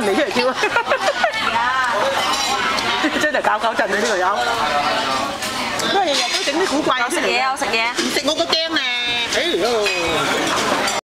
唔理出嚟跳啊！真係搞搞震啊呢條友，因為日日都整啲古怪嘢出嚟。我食嘢，我食嘢。唔食我個驚啊！哎呦！